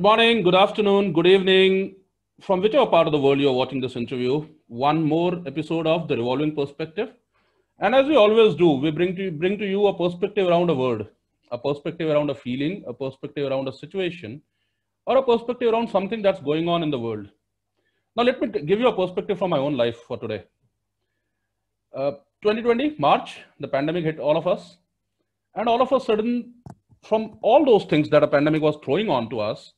Good morning, good afternoon, good evening. From whichever part of the world you're watching this interview, one more episode of The Revolving Perspective. And as we always do, we bring to, bring to you a perspective around a word, a perspective around a feeling, a perspective around a situation, or a perspective around something that's going on in the world. Now, let me give you a perspective from my own life for today. Uh, 2020, March, the pandemic hit all of us. And all of a sudden, from all those things that a pandemic was throwing on to us,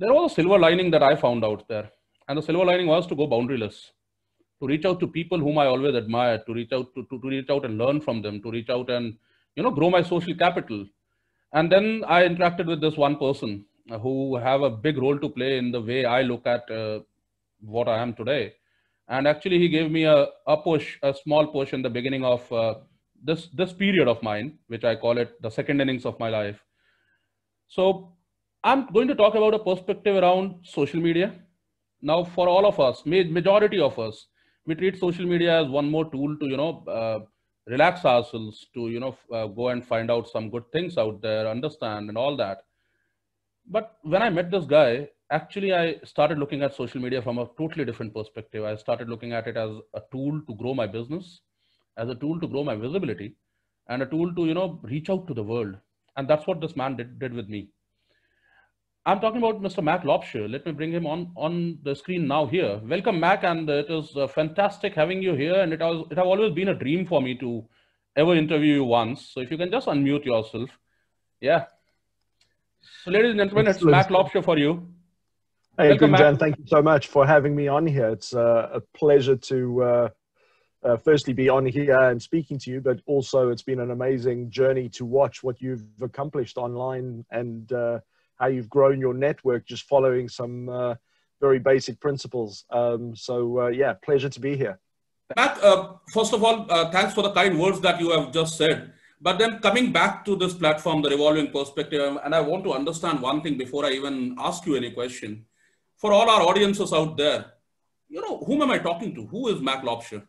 there was a silver lining that I found out there. And the silver lining was to go boundaryless, to reach out to people whom I always admired, to reach out to, to, to reach out and learn from them, to reach out and you know grow my social capital. And then I interacted with this one person who have a big role to play in the way I look at uh, what I am today. And actually, he gave me a, a push, a small push in the beginning of uh, this this period of mine, which I call it the second innings of my life. So I'm going to talk about a perspective around social media. Now, for all of us, majority of us, we treat social media as one more tool to, you know, uh, relax ourselves, to, you know, uh, go and find out some good things out there, understand and all that. But when I met this guy, actually, I started looking at social media from a totally different perspective. I started looking at it as a tool to grow my business, as a tool to grow my visibility, and a tool to, you know, reach out to the world. And that's what this man did, did with me I'm talking about Mr. Mac Laubscher. Let me bring him on on the screen now here. Welcome, Mac, and it is uh, fantastic having you here. And it has it have always been a dream for me to ever interview you once. So if you can just unmute yourself, yeah. So, ladies and gentlemen, it's Mac Laubscher for you. Hey, Welcome, Gunjan, thank you so much for having me on here. It's uh, a pleasure to uh, uh, firstly be on here and speaking to you, but also it's been an amazing journey to watch what you've accomplished online and uh, how you've grown your network just following some uh, very basic principles. Um, so, uh, yeah, pleasure to be here. Matt, uh, first of all, uh, thanks for the kind words that you have just said. But then coming back to this platform, the revolving perspective, and I want to understand one thing before I even ask you any question. For all our audiences out there, you know, whom am I talking to? Who is Mac Laubscher?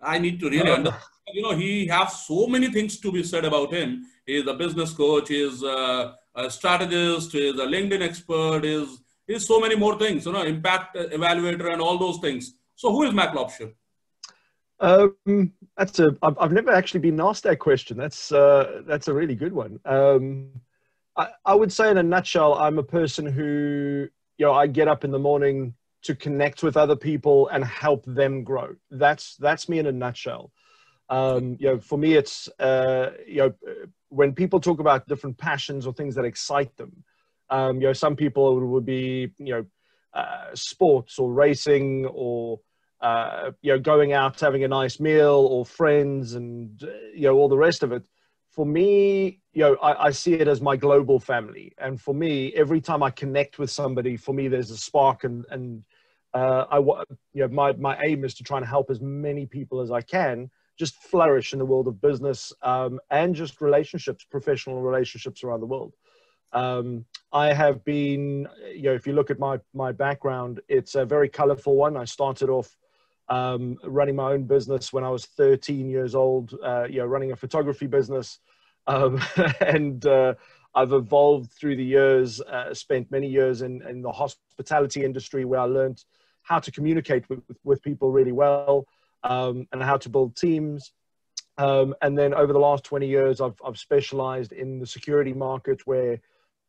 I need to really understand. You know, he has so many things to be said about him. He is a business coach. He is uh, a strategist, is a LinkedIn expert, is is so many more things, you know, impact evaluator and all those things. So who is Mac Laubscher? Um, that's a. I've, I've never actually been asked that question. That's uh, that's a really good one. Um, I, I would say in a nutshell, I'm a person who you know I get up in the morning to connect with other people and help them grow. That's that's me in a nutshell. Um, you know, for me, it's uh, you know when people talk about different passions or things that excite them, um, you know, some people would be, you know, uh, sports or racing or, uh, you know, going out having a nice meal or friends and, you know, all the rest of it. For me, you know, I, I see it as my global family. And for me, every time I connect with somebody, for me, there's a spark and, and uh, I, you know, my, my aim is to try and help as many people as I can just flourish in the world of business um, and just relationships, professional relationships around the world. Um, I have been, you know, if you look at my my background, it's a very colorful one. I started off um, running my own business when I was 13 years old, uh, you know, running a photography business, um, and uh, I've evolved through the years. Uh, spent many years in in the hospitality industry where I learned how to communicate with, with people really well um, and how to build teams. Um, and then over the last 20 years, I've, I've specialized in the security market where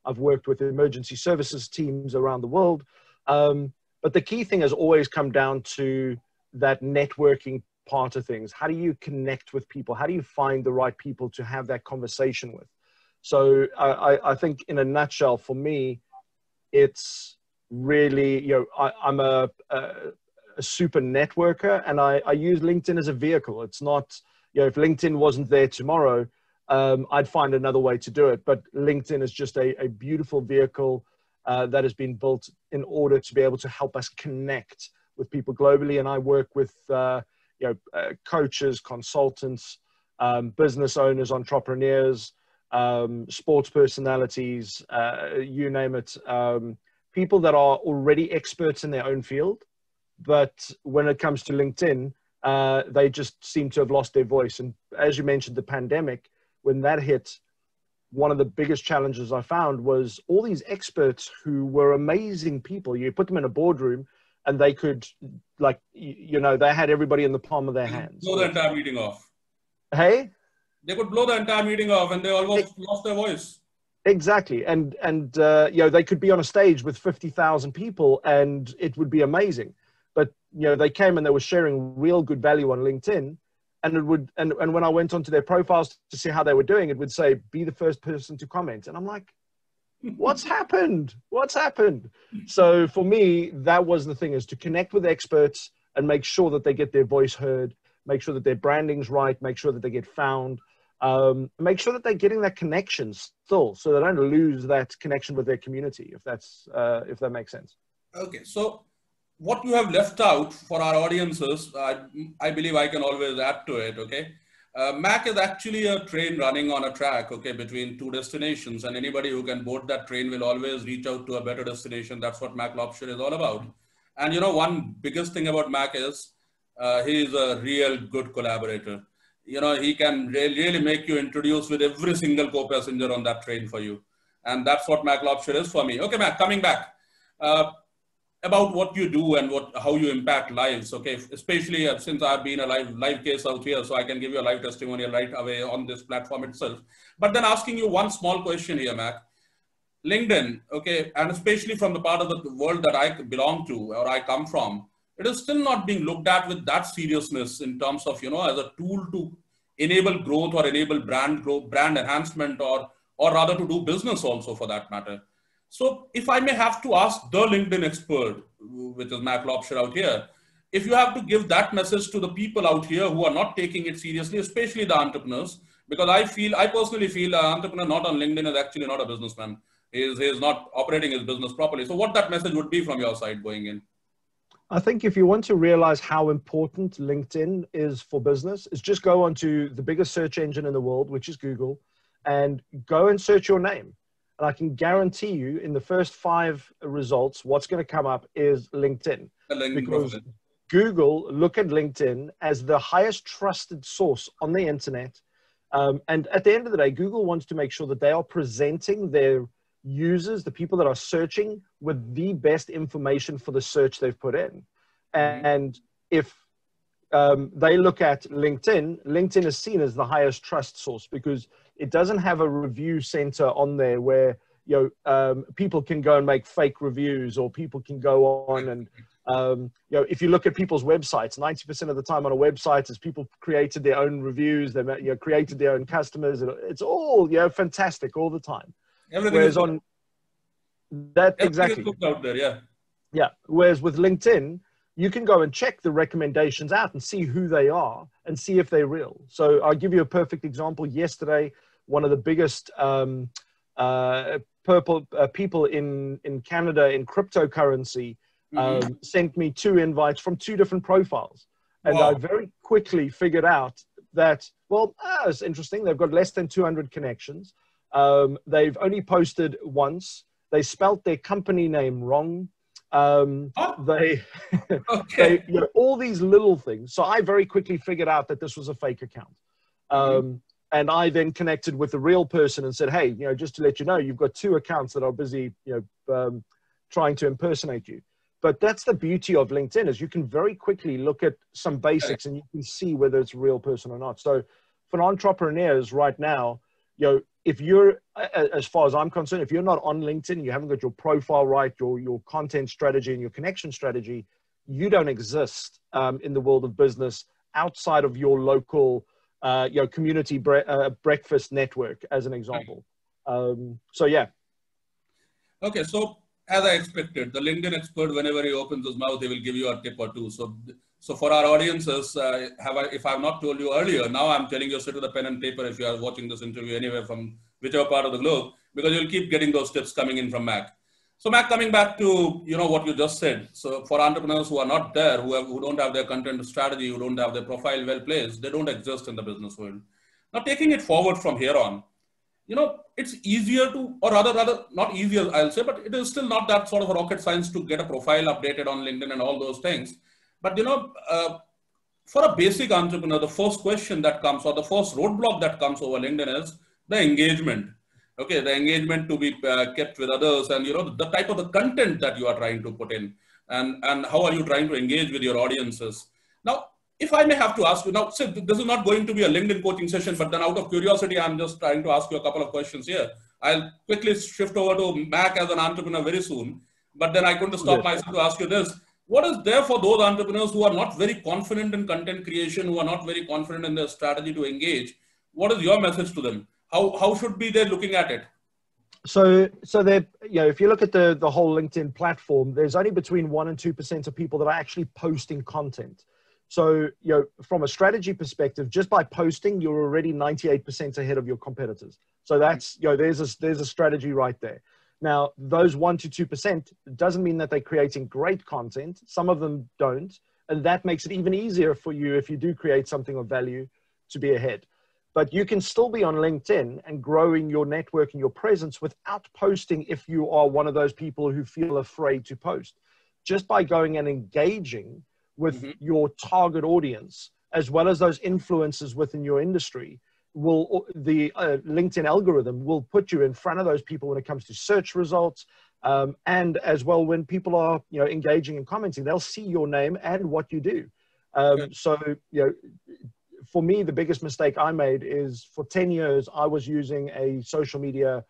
I've worked with emergency services teams around the world. Um, but the key thing has always come down to that networking part of things. How do you connect with people? How do you find the right people to have that conversation with? So I, I think in a nutshell, for me, it's really, you know, I, am a, a, a super networker and I, I use LinkedIn as a vehicle. It's not, you know, if LinkedIn wasn't there tomorrow, um, I'd find another way to do it. But LinkedIn is just a, a beautiful vehicle uh, that has been built in order to be able to help us connect with people globally. And I work with, uh, you know, uh, coaches, consultants, um, business owners, entrepreneurs, um, sports personalities, uh, you name it, um, people that are already experts in their own field but when it comes to LinkedIn, uh, they just seem to have lost their voice. And as you mentioned, the pandemic, when that hit, one of the biggest challenges I found was all these experts who were amazing people. You put them in a boardroom and they could, like, you know, they had everybody in the palm of their hands. Blow the entire meeting off. Hey? They could blow the entire meeting off and they almost it, lost their voice. Exactly. And, and uh, you know, they could be on a stage with 50,000 people and it would be amazing. You know, they came and they were sharing real good value on LinkedIn and it would and, and when i went onto their profiles to see how they were doing it would say be the first person to comment. And i'm like what's happened? What's happened? So for me that was the thing is to connect with experts and make sure that they get their voice heard make sure that their branding's right make sure that they get found um, make sure that they're getting that connection still so they don't lose that connection with their community if that's uh, if that makes sense. Okay so what you have left out for our audiences, I, I believe I can always add to it, okay? Uh, Mac is actually a train running on a track, okay, between two destinations, and anybody who can board that train will always reach out to a better destination. That's what Mac Laubscher is all about. And you know, one biggest thing about Mac is uh, he is a real good collaborator. You know, he can re really make you introduce with every single co-passenger on that train for you. And that's what Mac Laubscher is for me. Okay, Mac, coming back. Uh, about what you do and what how you impact lives okay? Especially uh, since i've been a live live case out here so i can give you a live testimonial right away on this platform itself. But then asking you one small question here mac. Linkedin okay and especially from the part of the world that i belong to or i come from it is still not being looked at with that seriousness in terms of you know as a tool to enable growth or enable brand growth brand enhancement or or rather to do business also for that matter so if I may have to ask the LinkedIn expert, which is Mac Laubscher out here, if you have to give that message to the people out here who are not taking it seriously, especially the entrepreneurs, because I feel, I personally feel an entrepreneur not on LinkedIn is actually not a businessman. He is, he is not operating his business properly. So what that message would be from your side going in? I think if you want to realize how important LinkedIn is for business, is just go onto the biggest search engine in the world, which is Google, and go and search your name. And I can guarantee you in the first five results, what's going to come up is LinkedIn. Because Google look at LinkedIn as the highest trusted source on the internet. Um, and at the end of the day, Google wants to make sure that they are presenting their users, the people that are searching, with the best information for the search they've put in. Mm-hmm. And if um, they look at LinkedIn, LinkedIn is seen as the highest trust source because it doesn't have a review center on there where you know um, people can go and make fake reviews or people can go on and um, you know if you look at people's websites 90% of the time on a website is people created their own reviews they you know created their own customers it's all you know fantastic all the time. Everything whereas on that exactly. out there yeah. Yeah. Whereas with linkedin you can go and check the recommendations out and see who they are and see if they're real. So i'll give you a perfect example. Yesterday one of the biggest um, uh, purple uh, people in in Canada in cryptocurrency mm-hmm. um, sent me two invites from two different profiles, and wow. I very quickly figured out that well, ah, it's interesting. They've got less than 200 connections. Um, they've only posted once. They spelt their company name wrong. Um, oh. They, okay. they you know, all these little things. So I very quickly figured out that this was a fake account. Mm-hmm. And I then connected with the real person and said, "Hey, you know, just to let you know, you've got two accounts that are busy, you know, um, trying to impersonate you." But that's the beauty of LinkedIn is you can very quickly look at some basics and you can see whether it's a real person or not. So, for entrepreneurs right now, you know, if you're, as far as I'm concerned, if you're not on LinkedIn, you haven't got your profile right, your your content strategy and your connection strategy, you don't exist um, in the world of business outside of your local uh, you know, community bre- uh, breakfast network as an example. Um, so yeah. Okay, so as I expected, the LinkedIn expert, whenever he opens his mouth, he will give you a tip or two. So, so for our audiences, uh, have I, if I've not told you earlier, now I'm telling you sit with a pen and paper if you are watching this interview anywhere from whichever part of the globe, because you'll keep getting those tips coming in from Mac. So Mac, coming back to you know what you just said. So for entrepreneurs who are not there, who, have, who don't have their content strategy, who don't have their profile well placed, they don't exist in the business world. Now taking it forward from here on, you know, it's easier to, or rather, rather not easier, I'll say, but it is still not that sort of rocket science to get a profile updated on LinkedIn and all those things. But you know, uh, for a basic entrepreneur, the first question that comes or the first roadblock that comes over LinkedIn is the engagement Okay, the engagement to be uh, kept with others, and you know the type of the content that you are trying to put in, and and how are you trying to engage with your audiences. Now, if I may have to ask you now, so this is not going to be a LinkedIn coaching session, but then out of curiosity, I'm just trying to ask you a couple of questions here. I'll quickly shift over to Mac as an entrepreneur very soon, but then I couldn't stop yes. myself to ask you this. What is there for those entrepreneurs who are not very confident in content creation, who are not very confident in their strategy to engage? What is your message to them? How, how should be they looking at it? So, so they you know, if you look at the, the whole LinkedIn platform, there's only between one and 2% of people that are actually posting content. So, you know, from a strategy perspective, just by posting, you're already 98% ahead of your competitors. So that's, you know, there's a, there's a strategy right there. Now, those one to 2% doesn't mean that they're creating great content. Some of them don't. And that makes it even easier for you if you do create something of value to be ahead. But you can still be on LinkedIn and growing your network and your presence without posting if you are one of those people who feel afraid to post. Just by going and engaging with mm-hmm. your target audience as well as those influencers within your industry will the uh, linkedin algorithm will put you in front of those people when it comes to search results um, and as well when people are you know engaging and commenting they'll see your name and what you do um, so you know for me the biggest mistake i made is for 10 years i was using a social media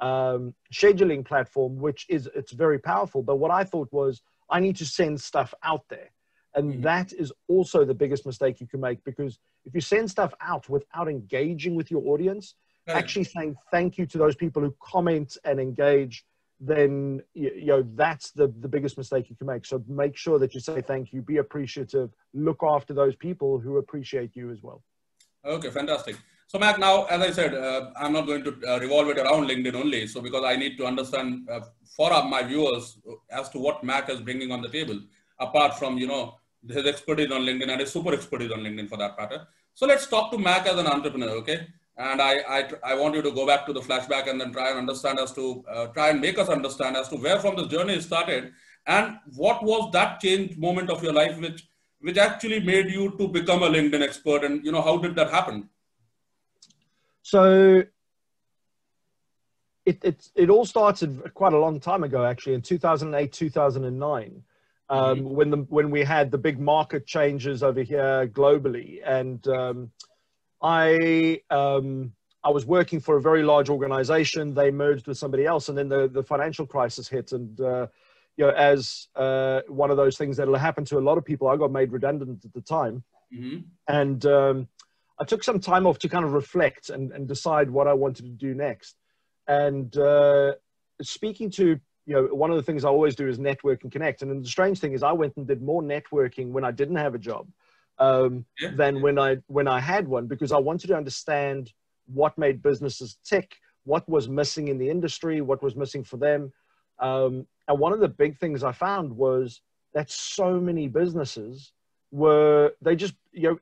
um, scheduling platform which is it's very powerful but what i thought was i need to send stuff out there and mm-hmm. that is also the biggest mistake you can make because if you send stuff out without engaging with your audience, right. actually saying thank you to those people who comment and engage, then you, know that's the, the biggest mistake you can make. So make sure that you say thank you, be appreciative, look after those people who appreciate you as well. Okay, fantastic. So Mac, now as I said, uh, I'm not going to uh, revolve it around LinkedIn only. So because I need to understand uh, for my viewers as to what Mac is bringing on the table, apart from you know his expertise on LinkedIn and his super expertise on LinkedIn for that matter. So let's talk to Mac as an entrepreneur, okay? And I, I, I want you to go back to the flashback and then try and understand as to, uh, try and make us understand as to where from this journey started and what was that change moment of your life which, which actually made you to become a LinkedIn expert and, you know, how did that happen? So it, it, it all started quite a long time ago, actually, in 2008, 2009 um, mm-hmm. when the when we had the big market changes over here globally, and um, I um, I was working for a very large organization. They merged with somebody else, and then the the financial crisis hit, and uh, you know, as uh, one of those things that'll happen to a lot of people, I got made redundant at the time, mm-hmm. and um, I took some time off to kind of reflect and, and decide what I wanted to do next. And uh, speaking to you know, one of the things I always do is network and connect. And the strange thing is, I went and did more networking when I didn't have a job um, yeah. than when I when I had one because I wanted to understand what made businesses tick, what was missing in the industry, what was missing for them. Um, and one of the big things I found was that so many businesses were they just you know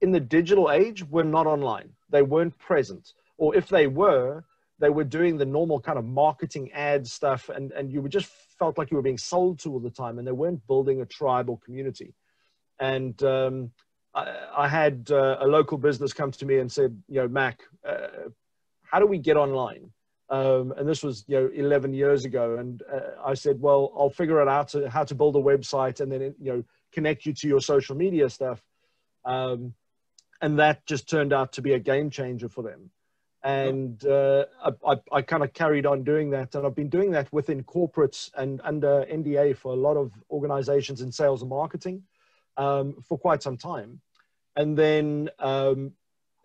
in the digital age were not online. They weren't present, or if they were, they were doing the normal kind of marketing ad stuff and, and you just felt like you were being sold to all the time and they weren't building a tribe or community and um, I, I, had uh, a local business come to me and said you know mac uh, how do we get online? Um, and this was you know 11 years ago. And uh, i said well i'll figure it out to, how to build a website and then you know connect you to your social media stuff. Um, and that just turned out to be a game changer for them. And uh, I, I, I kind of carried on doing that. And i've been doing that within corporates and under nda for a lot of organizations in sales and marketing um, for quite some time and then um,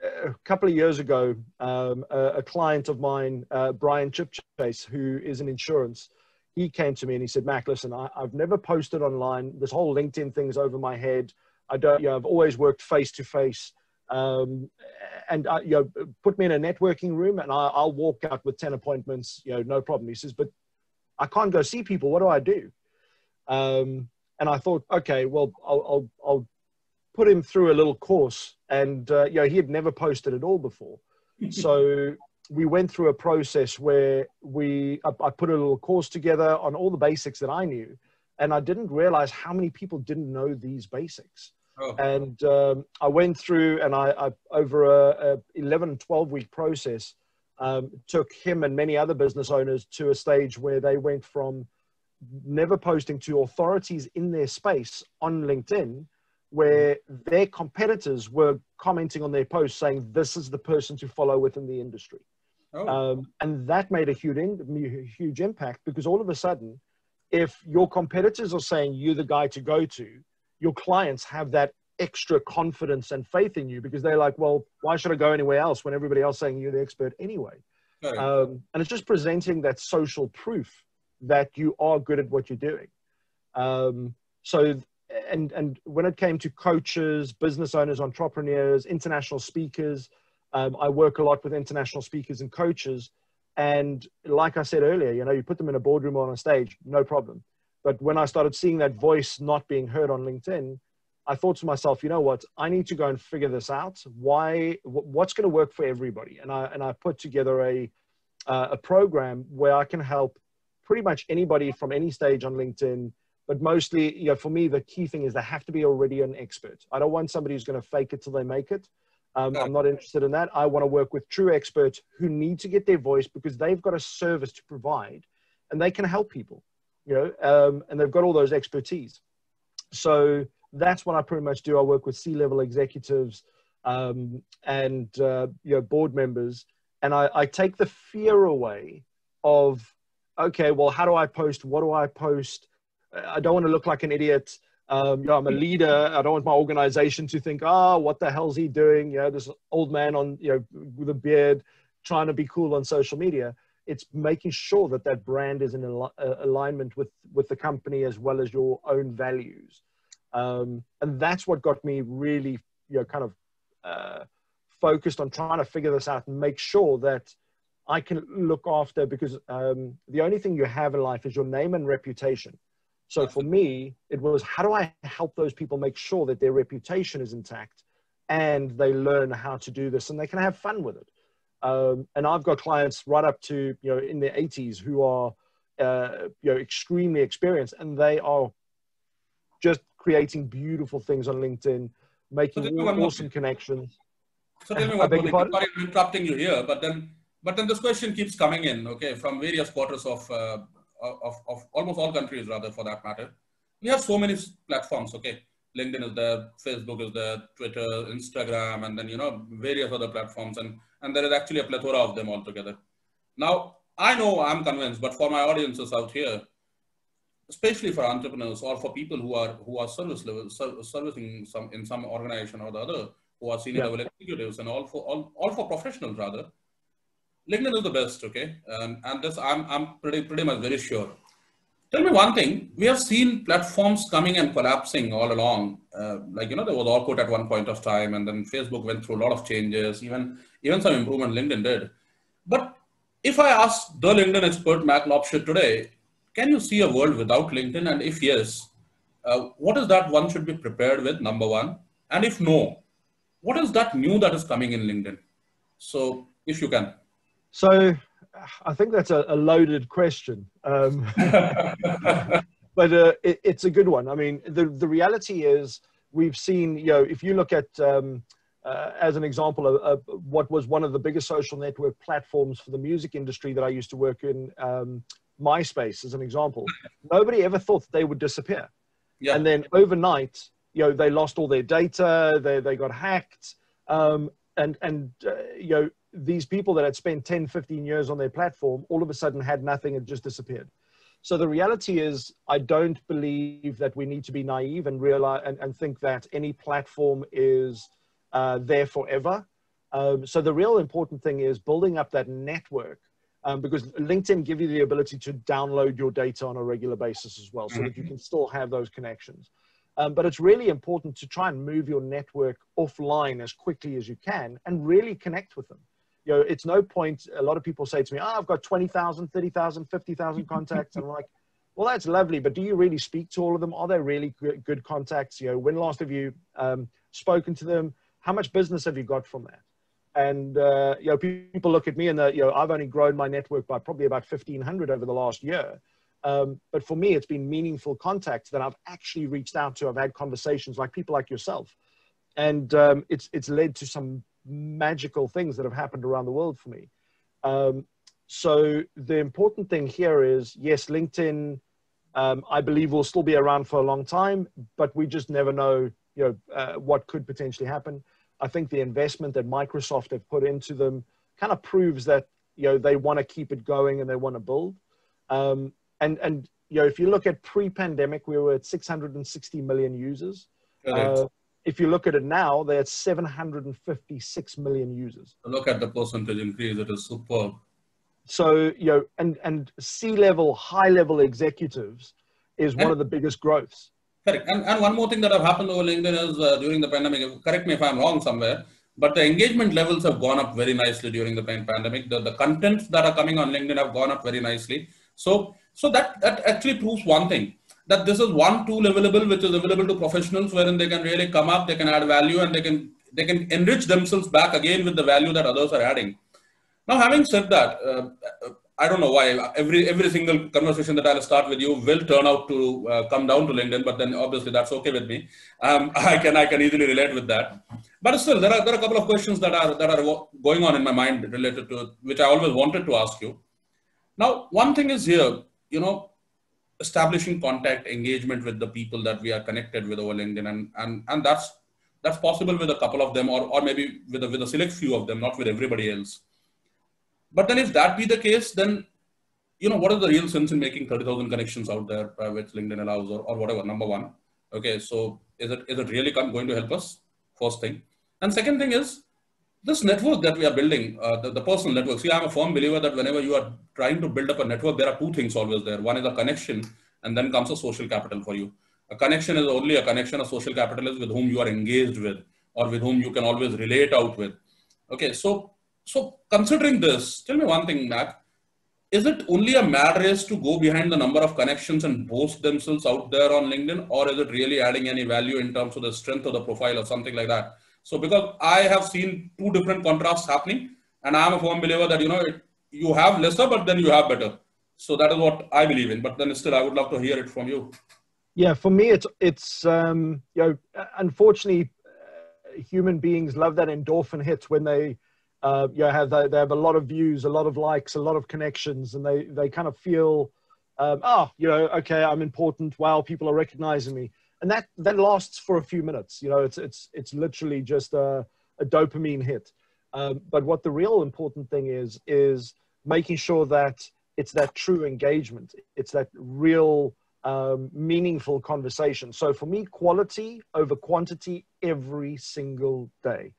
a couple of years ago um, a, a, client of mine uh, brian chipchase who is in insurance he came to me and he said mac listen I, have never posted online this whole linkedin thing is over my head i don't you know i've always worked face to face um, and uh, you know, put me in a networking room and I, will walk out with 10 appointments, you know, no problem. He says, but I can't go see people. What do I do? Um, and I thought, okay, well, I'll, I'll, I'll, put him through a little course. And, uh, you know, he had never posted at all before. so we went through a process where we, I, I put a little course together on all the basics that I knew. And I didn't realize how many people didn't know these basics. Oh. And um, I went through and I, I over a, a 11, 12 week process, um, took him and many other business owners to a stage where they went from never posting to authorities in their space on LinkedIn, where their competitors were commenting on their posts saying, This is the person to follow within the industry. Oh. Um, and that made a huge, huge impact because all of a sudden, if your competitors are saying you're the guy to go to, your clients have that extra confidence and faith in you because they're like, well, why should I go anywhere else when everybody else saying you're the expert anyway? Um, and it's just presenting that social proof that you are good at what you're doing. Um, so, and and when it came to coaches, business owners, entrepreneurs, international speakers, um, I work a lot with international speakers and coaches. And like I said earlier, you know, you put them in a boardroom or on a stage, no problem. But when I started seeing that voice not being heard on LinkedIn, I thought to myself, you know what? I need to go and figure this out. Why? What's going to work for everybody? And I and I put together a uh, a program where I can help pretty much anybody from any stage on LinkedIn. But mostly, you know, for me, the key thing is they have to be already an expert. I don't want somebody who's going to fake it till they make it. Um, I'm not interested in that. I want to work with true experts who need to get their voice because they've got a service to provide, and they can help people. You know, um, and they've got all those expertise. So that's what I pretty much do. I work with C-level executives um, and uh, you know board members, and I, I take the fear away of okay, well, how do I post? What do I post? I don't want to look like an idiot. Um, you know, I'm a leader. I don't want my organization to think, oh, what the hell's he doing? You know, this old man on, you know, with a beard trying to be cool on social media. It's making sure that that brand is in al- uh, alignment with, with the company as well as your own values. Um, and that's what got me really, you know, kind of uh, focused on trying to figure this out and make sure that I can look after because um, the only thing you have in life is your name and reputation. So for me, it was how do I help those people make sure that their reputation is intact and they learn how to do this and they can have fun with it. Um, and I've got clients right up to, you know, in their 80s who are, uh, you know, extremely experienced and they are just creating beautiful things on LinkedIn, making so awesome connections. So tell me what, sorry, I'm interrupting you here, but then but then this question keeps coming in, okay, from various quarters of, uh, of, of almost all countries, rather, for that matter. We have so many platforms, okay. LinkedIn is there, Facebook is there, Twitter, Instagram, and then, you know, various other platforms. And, and there is actually a plethora of them altogether. Now, I know I'm convinced, but for my audiences out here, especially for entrepreneurs or for people who are who are service level servicing some in some organization or the other who are senior yeah. level executives and all for all, all for professionals rather LinkedIn is the best, okay? Um, and this, I'm, I'm pretty, pretty much very sure. Tell me one thing. We have seen platforms coming and collapsing all along. Uh, like, you know, there was Orkut at one point of time, and then Facebook went through a lot of changes, even, even some improvement LinkedIn did. But if I ask the LinkedIn expert, Mac Laubscher, today, can you see a world without LinkedIn? And if yes, uh, what is that one should be prepared with, number one? And if no, what is that new that is coming in LinkedIn? So if you can. So I think that's a, a loaded question. Um, but uh, it, it's a good one. I mean, the, the reality is we've seen, you know, if you look at, um, uh, as an example, of, of, what was one of the biggest social network platforms for the music industry that I used to work in, um, MySpace, as an example, nobody ever thought they would disappear. Yeah. And then overnight, you know, they lost all their data, they, they got hacked. Um, and, and uh, you know, these people that had spent 10, 15 years on their platform all of a sudden had nothing and just disappeared. So the reality is, I don't believe that we need to be naive and realize and, and think that any platform is uh, there forever. Um, so the real important thing is building up that network um, because LinkedIn give you the ability to download your data on a regular basis as well, so that you mm-hmm. can still have those connections. Um, but it's really important to try and move your network offline as quickly as you can and really connect with them you know, it's no point. A lot of people say to me, oh, I've got 20,000, 30,000, 50,000 contacts. and I'm like, well, that's lovely, but do you really speak to all of them? Are they really good contacts? You know, when last have you um, spoken to them? How much business have you got from that? And, uh, you know, people look at me and, you know, I've only grown my network by probably about 1,500 over the last year. Um, but for me, it's been meaningful contacts that I've actually reached out to. I've had conversations like people like yourself. And um, it's, it's led to some magical things that have happened around the world for me. Um, so the important thing here is yes, LinkedIn, um, I believe will still be around for a long time, but we just never know, you know, uh, what could potentially happen. I think the investment that Microsoft have put into them kind of proves that you know they want to keep it going and they want to build. Um, and and you know if you look at pre-pandemic, we were at 660 million users. Uh, if you look at it now, they're at 756 million users. Look at the percentage increase; it is superb. So you know, and and C-level, high-level executives is one of the biggest growths. Correct. And, and one more thing that have happened over LinkedIn is uh, during the pandemic. Correct me if I'm wrong somewhere, but the engagement levels have gone up very nicely during the pandemic. The the contents that are coming on LinkedIn have gone up very nicely. So so that that actually proves one thing that this is one tool available which is available to professionals wherein they can really come up, they can add value, and they can they can enrich themselves back again with the value that others are adding. Now, having said that, uh, I don't know why every every single conversation that I'll start with you will turn out to uh, come down to LinkedIn, but then obviously that's okay with me. Um, I can I can easily relate with that. But still, there are there are a couple of questions that are that are going on in my mind related to which I always wanted to ask you. Now, one thing is here, you know, establishing contact engagement with the people that we are connected with over LinkedIn, and and and that's that's possible with a couple of them, or or maybe with a, with a select few of them, not with everybody else but then if that be the case, then you know what is the real sense in making 30,000 connections out there uh, which LinkedIn allows or, or whatever, number one. Okay, so is it is it really going to help us? First thing. And second thing is this network that we are building, uh, the, the personal network. See, I'm a firm believer that whenever you are trying to build up a network, there are two things always there. One is a connection, and then comes a social capital for you. A connection is only a connection, a social capital is with whom you are engaged with or with whom you can always relate out with. Okay, so so considering this, tell me one thing, Mac. Is it only a mad race to go behind the number of connections and boast themselves out there on LinkedIn, or is it really adding any value in terms of the strength of the profile or something like that? So because I have seen two different contrasts happening, and I'm a firm believer that you know it, you have lesser, but then you have better. So that is what I believe in. But then still, I would love to hear it from you. Yeah, for me, it's it's um, you know, unfortunately, uh, human beings love that endorphin hit when they uh, you know, have they, they have a lot of views, a lot of likes, a lot of connections, and they they kind of feel, um, oh, you know, okay, I'm important. Wow, people are recognizing me, and that that lasts for a few minutes. You know, it's it's it's literally just a, a dopamine hit. Um, but what the real important thing is is making sure that it's that true engagement. It's that real um, meaningful conversation. So for me, quality over quantity every single day.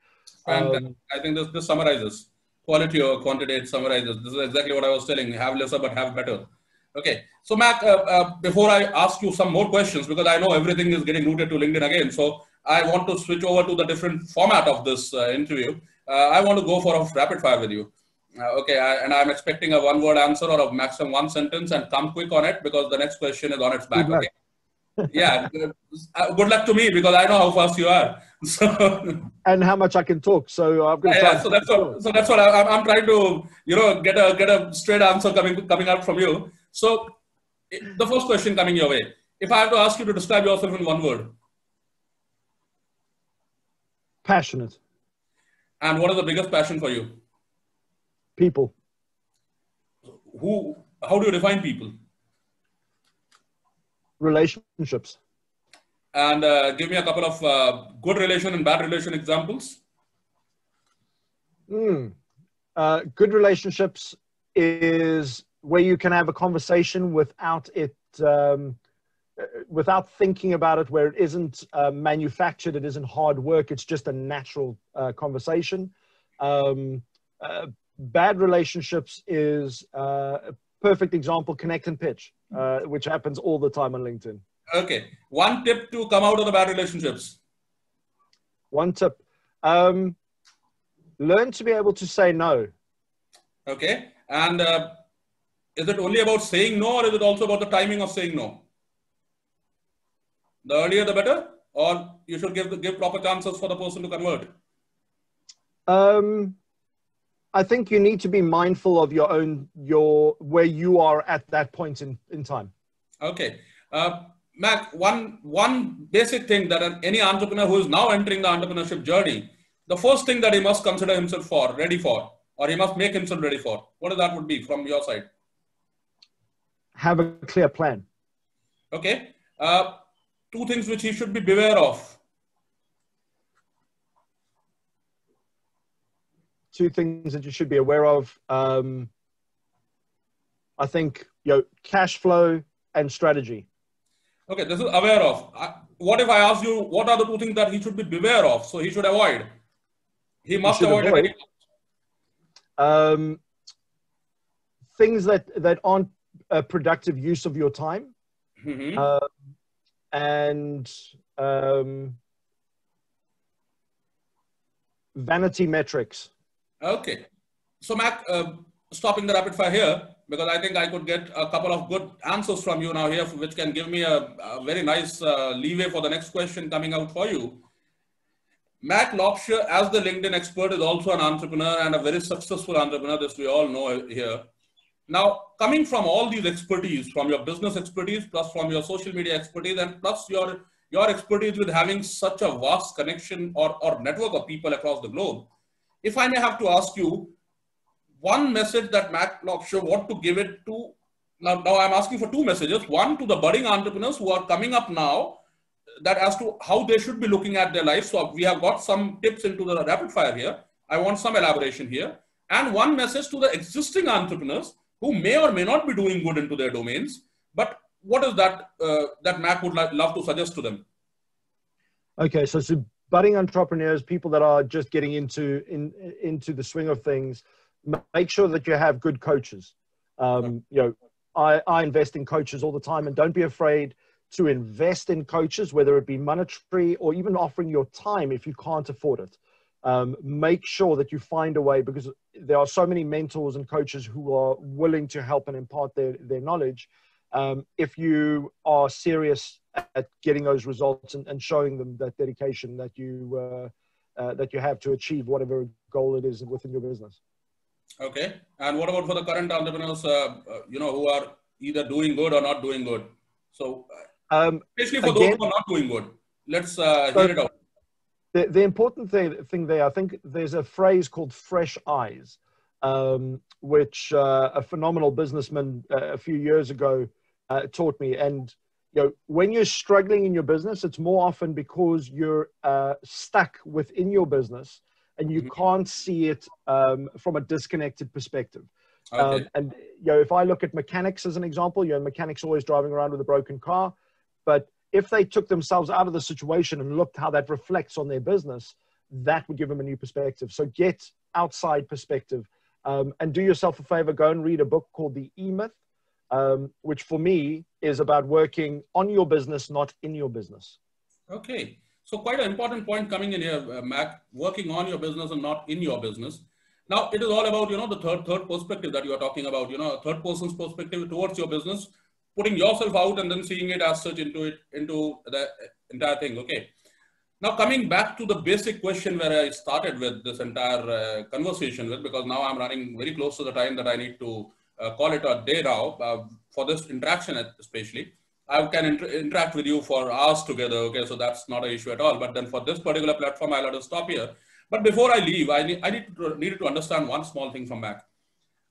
And um, I think this, this summarizes quality over quantity. It summarizes. This is exactly what I was telling. Have lesser but have better. Okay. So Mac, uh, uh, before I ask you some more questions, because I know everything is getting rooted to LinkedIn again, so I want to switch over to the different format of this uh, interview. Uh, I want to go for a rapid fire with you. Uh, okay, I, and I'm expecting a one-word answer or a maximum one sentence, and come quick on it because the next question is on its back. Okay yeah, uh, good luck to me because I know how fast you are. So and how much I can talk. So I'm going to. Yeah, so that's what. So that's what I, I'm trying to, you know, get a get a straight answer coming coming out from you. So the first question coming your way. If I have to ask you to describe yourself in one word. Passionate. And what is the biggest passion for you? People. Who? How do you define people? relationships. And uh, give me a couple of uh, good relation and bad relation examples. Mm. Uh, good relationships is where you can have a conversation without it, um, without thinking about it, where it isn't uh, manufactured, it isn't hard work, it's just a natural uh, conversation. Um, uh, bad relationships is a perfect example connect and pitch uh, which happens all the time on linkedin. Okay. One tip to come out of the bad relationships. One tip. Um, learn to be able to say no. Okay. And uh, is it only about saying no or is it also about the timing of saying no the earlier the better or you should give give proper chances for the person to convert um, I think you need to be mindful of your own your where you are at that point in, in time. Okay. Uh, Mac, one one basic thing that any entrepreneur who is now entering the entrepreneurship journey, the first thing that he must consider himself for, ready for, or he must make himself ready for? What that would be from your side? Have a clear plan. Okay. Uh, two things which he should be beware of. Two things that you should be aware of. Um, I think you know cash flow and strategy. Okay, this is aware of. what if I ask you what are the two things that he should be beware of? So he should avoid. He must he avoid. avoid. Um, things that that aren't a productive use of your time, mm-hmm. uh, and um, vanity metrics. Okay, so Mac, uh, stopping the rapid fire here because I think I could get a couple of good answers from you now here, which can give me a, a very nice uh, leeway for the next question coming out for you. Matt Laubscher, as the LinkedIn expert, is also an entrepreneur and a very successful entrepreneur, this we all know here. Now, coming from all these expertise, from your business expertise, plus from your social media expertise, and plus your, your expertise with having such a vast connection or, or network of people across the globe, if I may have to ask you, one message that Matt Laubscher want to give it to, now, now I'm asking for two messages. One to the budding entrepreneurs who are coming up now, that as to how they should be looking at their life. So we have got some tips into the rapid fire here. I want some elaboration here. And one message to the existing entrepreneurs who may or may not be doing good into their domains. But what is that uh, that Mac would love to suggest to them? Okay, so, so budding entrepreneurs, people that are just getting into in, into the swing of things, make sure that you have good coaches. Um, you know, I, I invest in coaches all the time, and don't be afraid to invest in coaches, whether it be monetary or even offering your time if you can't afford it. Um, make sure that you find a way because there are so many mentors and coaches who are willing to help and impart their, their knowledge. Um, if you are serious at getting those results and, and showing them that dedication that you uh, uh, that you have to achieve whatever goal it is within your business. Okay, and what about for the current entrepreneurs? Uh, uh you know, who are either doing good or not doing good. So uh, um, Especially for again, those who are not doing good. Let's uh, so hear it out. The, the important thing, thing there, I think there's a phrase called fresh eyes, um, which uh, a phenomenal businessman uh, a few years ago uh, taught me. And you know, when you're struggling in your business, it's more often because you're uh, stuck within your business and you mm-hmm. can't see it um, from a disconnected perspective. Okay. Um, and you know, if I look at mechanics as an example, you know, mechanics always driving around with a broken car. But if they took themselves out of the situation and looked how that reflects on their business, that would give them a new perspective. So get outside perspective um, and do yourself a favor, go and read a book called The E Myth, um, which for me is about working on your business, not in your business. Okay. So quite an important point coming in here, uh, Mac, working on your business and not in your business. Now it is all about, you know, the third, third perspective that you are talking about, you know, a third person's perspective towards your business putting yourself out and then seeing it as such into it into the entire thing okay? Now coming back to the basic question where i started with this entire uh, conversation with because now i'm running very close to the time that i need to uh, call it a day now uh, for this interaction especially i can inter- interact with you for hours together okay? So that's not an issue at all. But then for this particular platform i'll have to stop here. But before i leave i need, I need to, needed to understand one small thing from mac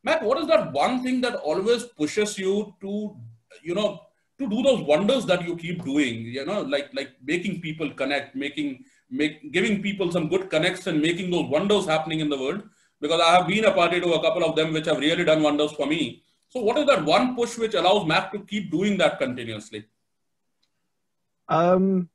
mac what is that one thing that always pushes you to you know to do those wonders that you keep doing you know like like making people connect making make giving people some good connects and making those wonders happening in the world. Because i have been a party to a couple of them which have really done wonders for me. So what is that one push which allows mac to keep doing that continuously? Um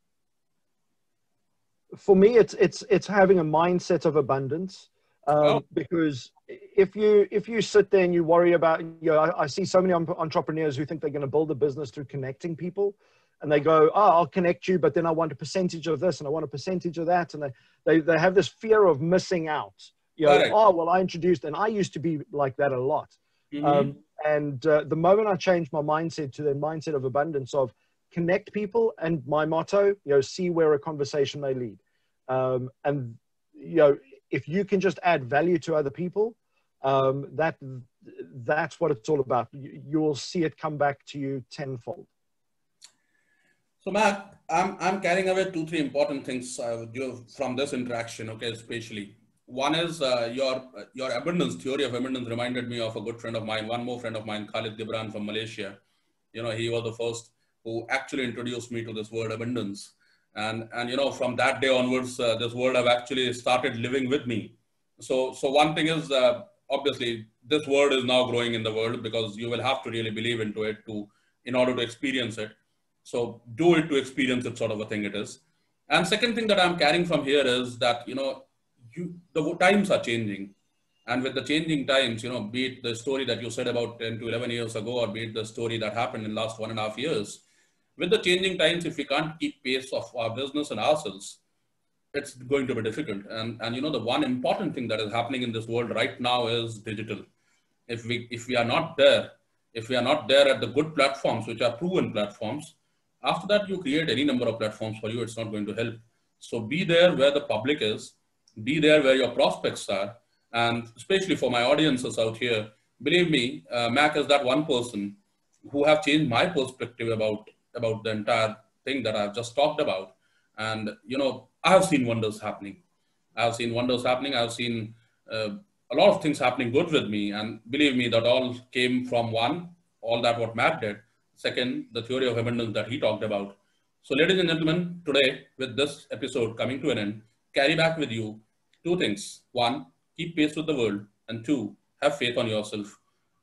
for me it's it's it's having a mindset of abundance um, oh. because if you if you sit there and you worry about you know I, I see so many entrepreneurs who think they're going to build a business through connecting people and they go oh i'll connect you but then i want a percentage of this and i want a percentage of that and they they, they have this fear of missing out you know oh well i introduced and i used to be like that a lot mm-hmm. um, and uh, the moment i changed my mindset to the mindset of abundance of connect people and my motto you know see where a conversation may lead um, and you know if you can just add value to other people, um, that that's what it's all about. You, you, will see it come back to you tenfold. So, Mac, I'm I'm carrying away two three important things uh, from this interaction. Okay, especially One is uh, your your abundance theory of abundance reminded me of a good friend of mine, one more friend of mine, Khalid Gibran from Malaysia. You know, he was the first who actually introduced me to this word abundance. And, and you know, from that day onwards, uh, this word have actually started living with me. So, so one thing is, uh, obviously, this word is now growing in the world because you will have to really believe into it to, in order to experience it. So do it to experience it sort of a thing it is. And second thing that I'm carrying from here is that, you know, you, the times are changing. And with the changing times, you know, be it the story that you said about 10 to 11 years ago, or be it the story that happened in last one and a half years, with the changing times, if we can't keep pace of our business and ourselves, it's going to be difficult. And, and you know, the one important thing that is happening in this world right now is digital. If we, if we are not there, if we are not there at the good platforms, which are proven platforms, after that, you create any number of platforms for you, it's not going to help. So be there where the public is, be there where your prospects are. And especially for my audiences out here, believe me, uh, Mac is that one person who have changed my perspective about about the entire thing that I've just talked about. And, you know, I have seen wonders happening. I've seen wonders happening. I've seen uh, a lot of things happening good with me. And believe me, that all came from one, all that what Mac did. Second, the theory of abundance that he talked about. So, ladies and gentlemen, today, with this episode coming to an end, carry back with you two things. One, keep pace with the world. And two, have faith on yourself.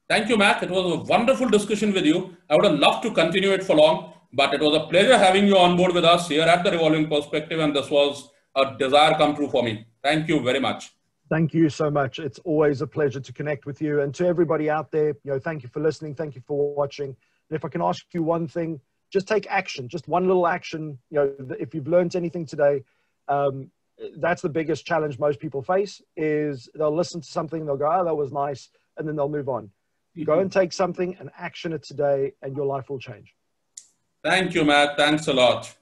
Thank you, Mac. It was a wonderful discussion with you. I would have loved to continue it for long, but it was a pleasure having you on board with us here at the Revolving Perspective, and this was a desire come true for me. Thank you very much. Thank you so much. It's always a pleasure to connect with you, and to everybody out there. You know, thank you for listening. Thank you for watching. And if I can ask you one thing, just take action. Just one little action. You know, if you've learned anything today, um, that's the biggest challenge most people face. Is they'll listen to something, they'll go, "Oh, that was nice," and then they'll move on. Mm-hmm. Go and take something and action it today, and your life will change. Thank you, Mac. Thanks a lot.